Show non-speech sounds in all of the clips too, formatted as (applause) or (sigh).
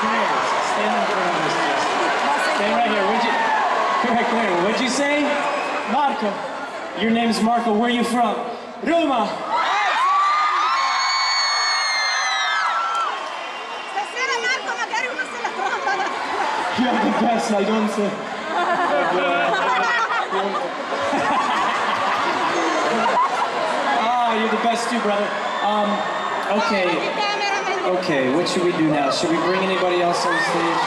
Stand in front of us. Stand right here. What'd you? Correct, correct. What'd you say? Marco. Your name's Marco. Where are you from? Roma. You're the best. I don't say. Ah, you're the best too, brother. Um, okay. Okay, what should we do now? Should we bring anybody else on stage?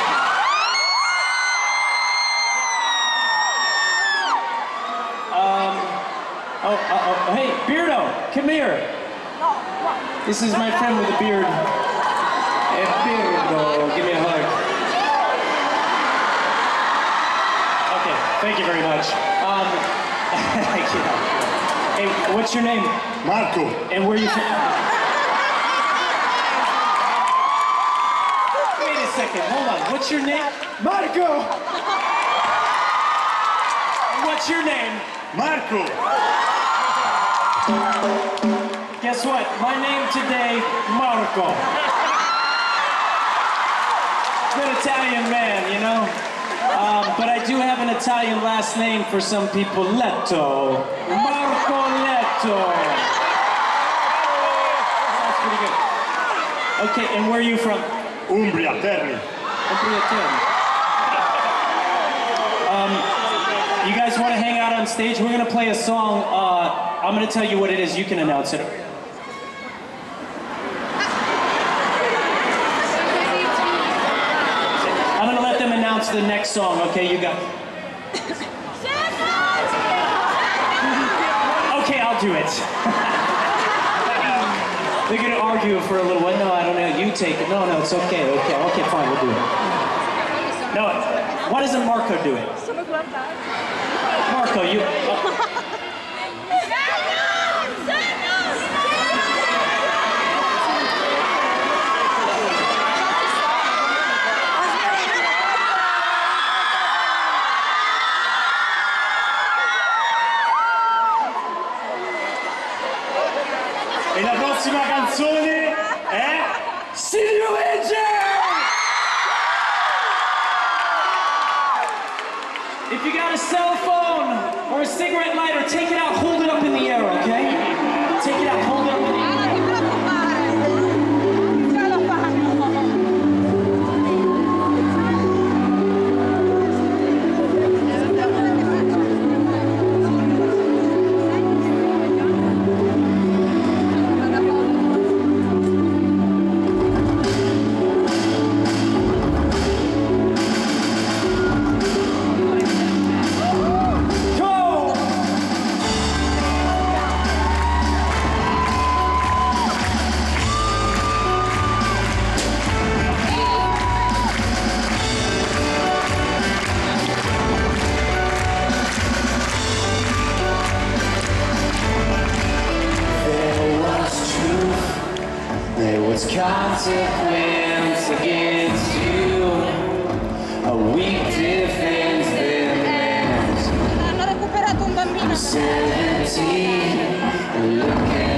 Um, oh, uh, oh, hey, Beardo, come here. This is my friend with a beard. Hey, Beardo, give me a hug. Okay, thank you very much. Um, (laughs) thank you. Hey, what's your name? Marco, And where are you from? Wait a second, hold on. What's your name? Marco! What's your name? Marco, Guess what? My name today, Marco. Good Italian man, you know? Um, but I do have an Italian last name for some people, Leto. Marco. Sounds pretty good. Okay, and where are you from? Umbria, Terni. Um, you guys want to hang out on stage? We're going to play a song. Uh, I'm going to tell you what it is. You can announce it. I'm going to let them announce the next song. Okay, you got. Okay, I'll do it. (laughs) They're going to argue for a little while. No, I don't know. You take it. No, no, it's okay. Okay, okay, fine. We'll do it. No, why doesn't Marco do it? Marco, you. uh, (laughs) E la prossima canzone è you! If you got a cell phone or a cigarette lighter, take it out, hold it up in the air, okay? There's consequence against you. A weak defense that. Hanno recuperato un bambino. 17,